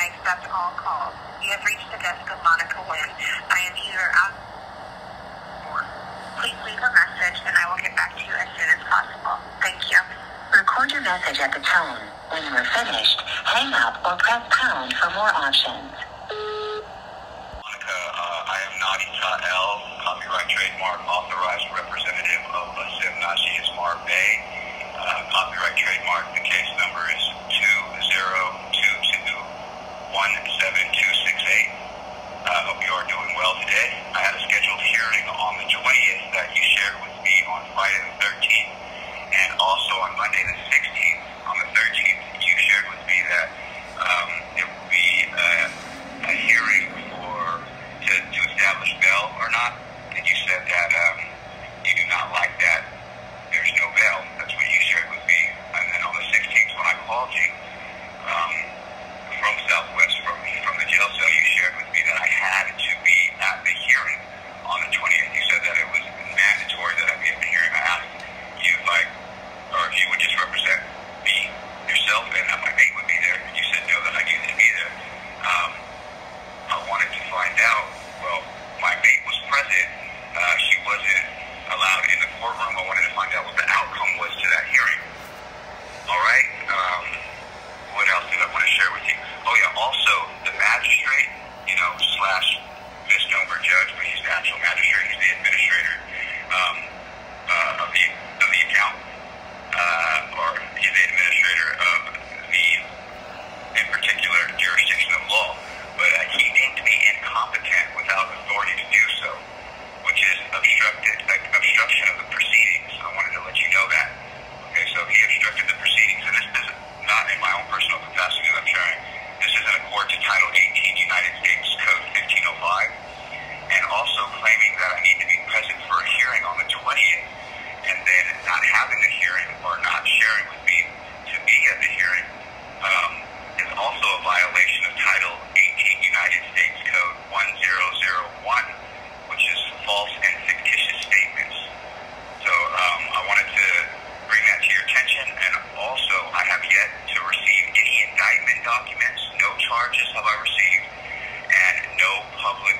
I accept all calls. You have reached the desk of Monica Nguyen. I am either out or please leave a message and I will get back to you as soon as possible. Thank you. Record your message at the tone. When you are finished, hang up or press pound for more options. Largest have I received and no public